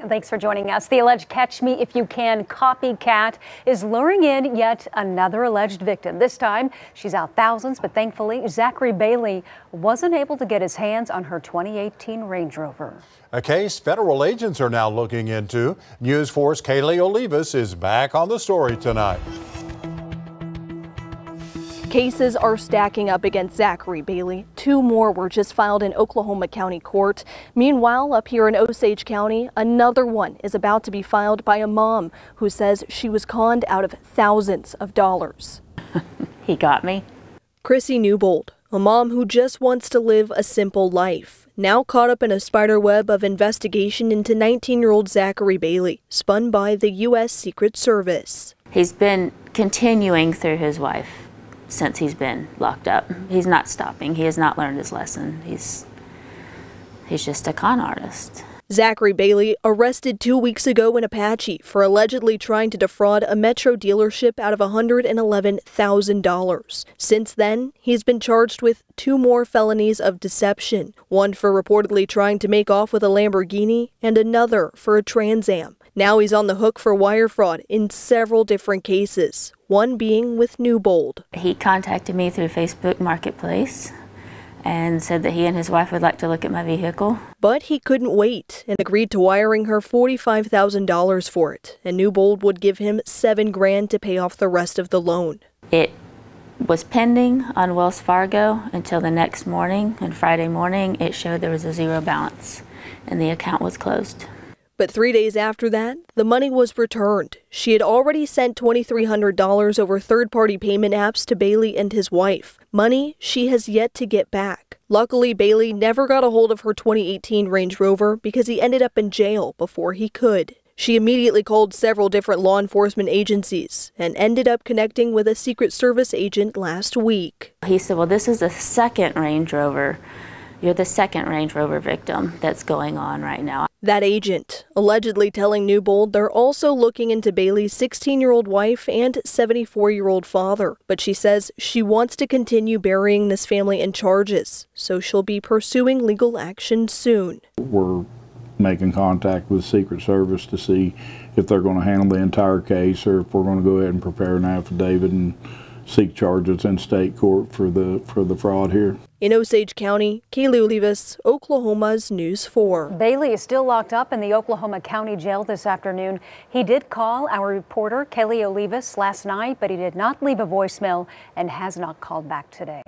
Thanks for joining us. The alleged Catch Me If You Can copycat is luring in yet another alleged victim. This time, she's out thousands, but thankfully, Zachary Bailey wasn't able to get his hands on her 2018 Range Rover. A case federal agents are now looking into. News 4's Kaylee Olivas is back on the story tonight. Cases are stacking up against Zachary Bailey. Two more were just filed in Oklahoma County Court. Meanwhile, up here in Osage County, another one is about to be filed by a mom who says she was conned out of thousands of dollars. he got me. Chrissy Newbold, a mom who just wants to live a simple life, now caught up in a spider web of investigation into 19 year old Zachary Bailey, spun by the U.S. Secret Service. He's been continuing through his wife since he's been locked up. He's not stopping. He has not learned his lesson. He's he's just a con artist. Zachary Bailey arrested two weeks ago in Apache for allegedly trying to defraud a Metro dealership out of $111,000. Since then, he's been charged with two more felonies of deception one for reportedly trying to make off with a Lamborghini, and another for a Trans Am. Now he's on the hook for wire fraud in several different cases, one being with Newbold. He contacted me through Facebook Marketplace and said that he and his wife would like to look at my vehicle. But he couldn't wait and agreed to wiring her $45,000 for it, and Newbold would give him 7 grand to pay off the rest of the loan. It was pending on Wells Fargo until the next morning, and Friday morning it showed there was a zero balance and the account was closed. But three days after that, the money was returned. She had already sent $2,300 over third party payment apps to Bailey and his wife. Money she has yet to get back. Luckily, Bailey never got a hold of her 2018 Range Rover because he ended up in jail before he could. She immediately called several different law enforcement agencies and ended up connecting with a Secret Service agent last week. He said, Well, this is a second Range Rover. You're the second Range Rover victim that's going on right now. That agent allegedly telling Newbold they're also looking into Bailey's 16 year old wife and 74 year old father. But she says she wants to continue burying this family in charges, so she'll be pursuing legal action soon. We're making contact with Secret Service to see if they're going to handle the entire case or if we're going to go ahead and prepare an affidavit and seek charges in state court for the for the fraud here. In Osage County, Kaylee Olivas, Oklahoma's News 4. Bailey is still locked up in the Oklahoma County Jail this afternoon. He did call our reporter, Kaylee Olivas, last night, but he did not leave a voicemail and has not called back today.